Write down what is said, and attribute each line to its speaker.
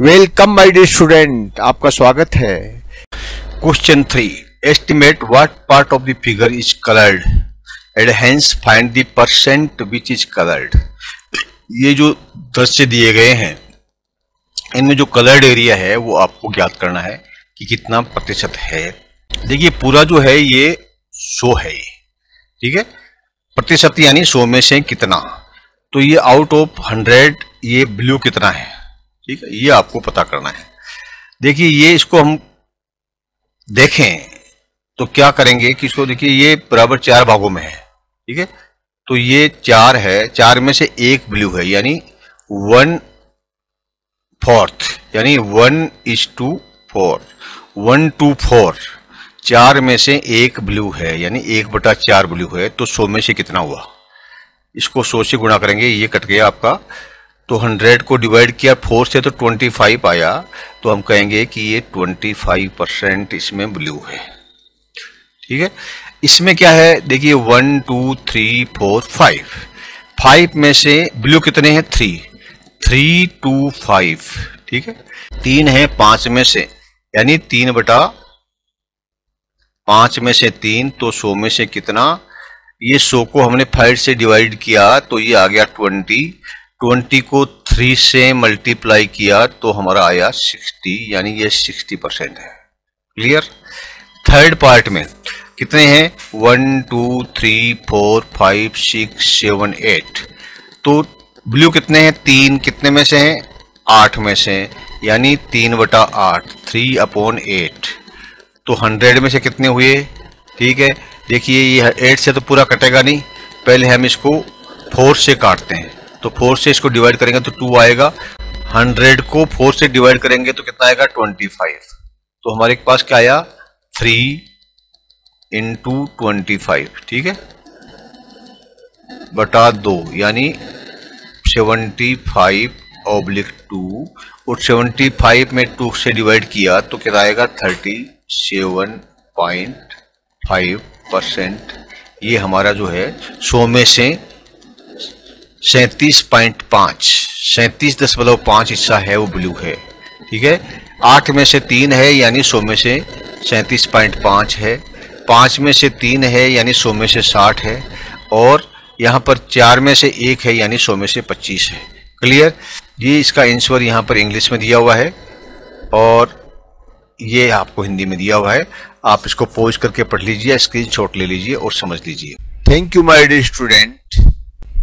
Speaker 1: Welcome my dear student आपका स्वागत है।
Speaker 2: Question three estimate what part of the figure is coloured and hence find the percent which is coloured ये जो दृश्य दिए गए हैं, इनमें जो कलर्ड एरिया है, वो आपको ज्ञात करना है कि कितना प्रतिशत है। देखिए, पूरा जो है, ये सो है ठीक है? प्रतिशत यानी सो में से कितना? तो ये आउट ऑफ़ हंड्रेड ये ब्लू कितना है? ठीक है? ये आपको पता करना है। देखिए, ये इसको हम देखें तो क्या करेंगे कि इसको देखिए, ये बराबर चार भागों में है, ठीक है? तो ये चार है, चार में से एक ब्लू है, यानी वन फोर्थ, यानी one is to four, one to four, चार में से एक ब्लू है, यानी एक बटा चार ब्लू है तो सौ में से कितना हुआ? इसको सौ से गुणा करेंगे, ये कट गया आपका तो 100 को डिवाइड किया, फोर से तो 25 आया तो हम कहेंगे कि ये 25 परसेंट इसमें ब्लू है। ठीक है? इसमें क्या है? देखिए, one, two, three, four, five. Five में से ब्लू कितने हैं? थ्री। Three, two, five. ठीक है? तीन है पाँच में से। यानी तीन बटा पाँच में से तीन तो सौ में से कितना? ये सौ को हमने फाइव से डिवाइड किया तो ये आ गया ट्वेंटी। ट्वेंटी को थ्री से मल्टीप्लाई किया तो हमारा आया सिक्सटी, यानी ये सिक्सटी परसेंट है। क्लियर थर्ड पार्ट में कितने हैं? One two three four five six seven eight तो ब्लू कितने हैं? तीन कितने में से हैं? आठ में से यानी तीन बटा आठ थ्री अपॉन एट तो हंड्रेड में से कितने हुए? ठीक है, देखिए, ये एट से तो पूरा कटेगा नहीं। पहले हम इसको फोर से काटते हैं। तो फोर से इसको डिवाइड करेंगे तो टू आएगा। हंड्रेड को फोर से डिवाइड करेंगे तो कितना आएगा? ट्वेंटी फाइव तो हमारे पास क्या आया? थ्री इंटू ट्वेंटी फाइव ठीक है? बटा दो, यानी सेवेंटी फाइव ऑब्लिक टू और सेवेंटी फाइव में टू से डिवाइड किया तो कितना आएगा? Thirty seven point five percent ये हमारा जो है, सौ में से सैतीस पॉइंट पाँच। सैतीस दशमलव पाँच हिस्सा है, वो ब्लू है। ठीक है? आठ में से तीन है, यानी सौ में से सैतीस पॉइंट पाँच है। पाँच में से तीन है, यानी सौ में से साठ है। और यहाँ पर चार में से एक है, यानी सौ में से पच्चीस है। क्लियर? ये इसका आंसर यहाँ पर इंग्लिश में दिया हुआ है। और ये आपको हिंदी में दिया हुआ है। आप इसको पोज करके पढ़ लीजिए स्क्रीन ले लीजिए और समझ लीजिए।
Speaker 1: Thank you my dear student